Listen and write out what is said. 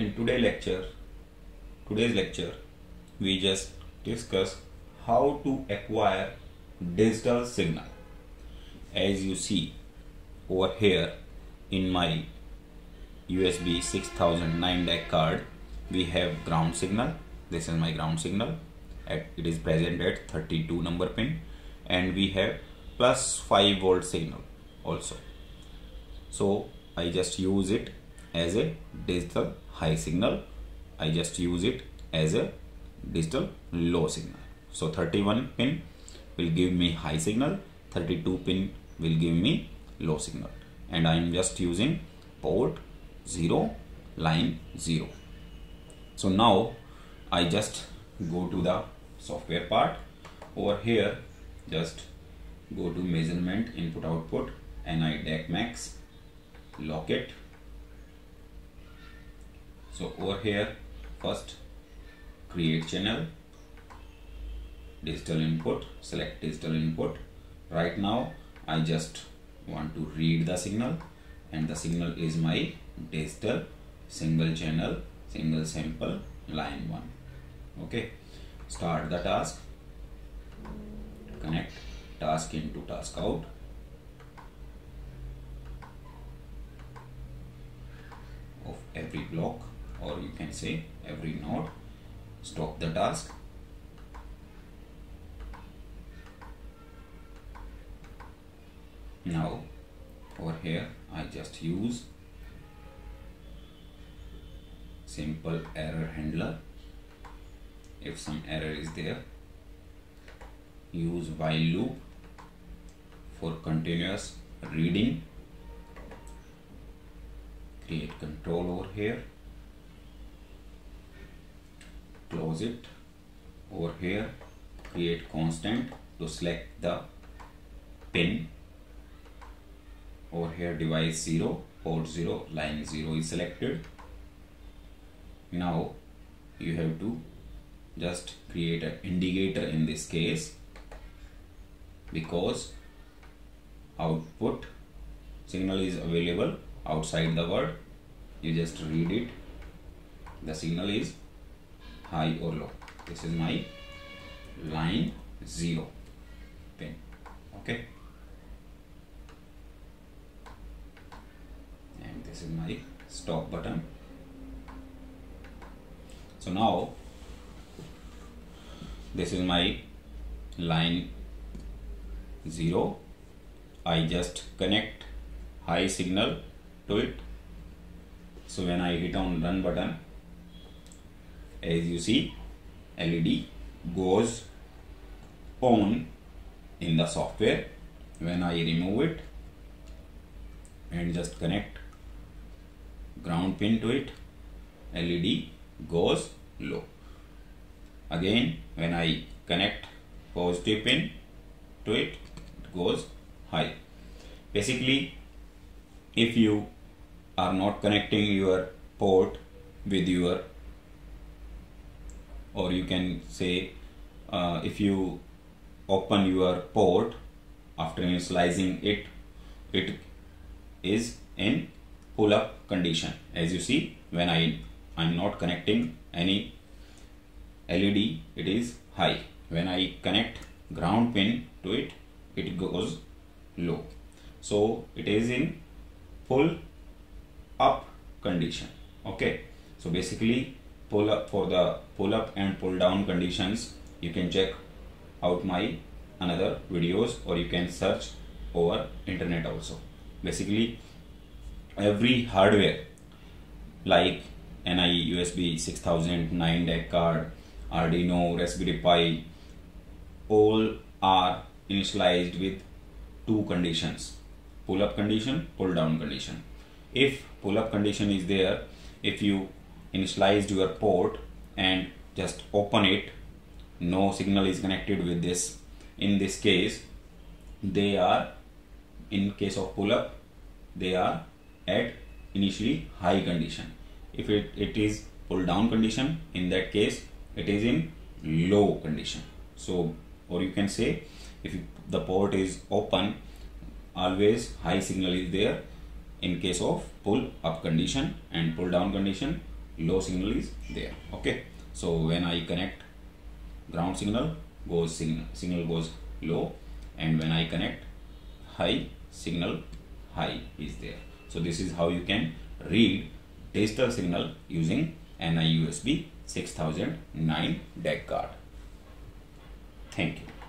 in today lecture today's lecture we just discuss how to acquire digital signal. As you see over here in my USB 6009 DAQ card we have ground signal. This is my ground signal. It is present at 32 number pin. And we have plus 5 volt signal also. So I just use it as a digital high signal. I just use it as a digital low signal. So 31 pin will give me high signal 32 pin will give me low signal. And I am just using port 0 line 0 so now I just go to the software part. Over here just go to measurement input output NI DAQmx lock it so over here first create channel digital input select digital input. Right now I just want to read the signal and the signal is my digital single channel single sample line 1 okay? Start the task. Connect task into task out. Of every block say every node stop the task. Now over here I just use simple error handler. If some error is there use while loop for continuous reading. Create control over here close it over here create constant to select the pin. Over here device 0 port 0 line 0 is selected. Now you have to just create an indicator in this case because output signal is available outside the word you just read it. The signal is high or low. This is my line 0 pin okay? And this is my stop button. So now this is my line 0 I just connect high signal to it. So when I hit on run button as you see LED goes on in the software. When I remove it and just connect ground pin to it LED goes low. Again when I connect positive pin to it it goes high. Basically if you are not connecting your port with your or you can say uh, if you open your port after initializing it it is in pull up condition. As you see when I I'm not connecting any LED it is high. When I connect ground pin to it it goes low. So it is in pull up condition. Okay? So basically pull up for the pull up and pull down conditions. You can check out my another videos or you can search over internet also. Basically every hardware like NI USB 6009 DAQ card Arduino Raspberry Pi all are initialized with two conditions. Pull up condition pull down condition. If pull up condition is there if you initialized your port and just open it. No signal is connected with this. In this case they are in case of pull up they are at initially high condition. If it, it is pull down condition in that case it is in low condition. So or you can say if the port is open always high signal is there in case of pull up condition and pull down condition low signal is there okay? So when i connect ground signal goes signal signal goes low and when i connect high signal high is there. So this is how you can read digital signal using NI USB 6009 DAQ card. Thank you